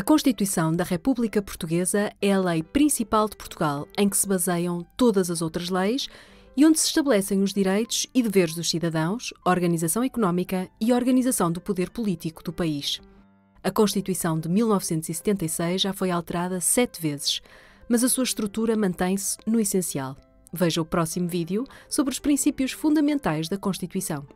A Constituição da República Portuguesa é a lei principal de Portugal, em que se baseiam todas as outras leis e onde se estabelecem os direitos e deveres dos cidadãos, organização económica e organização do poder político do país. A Constituição de 1976 já foi alterada sete vezes, mas a sua estrutura mantém-se no essencial. Veja o próximo vídeo sobre os princípios fundamentais da Constituição.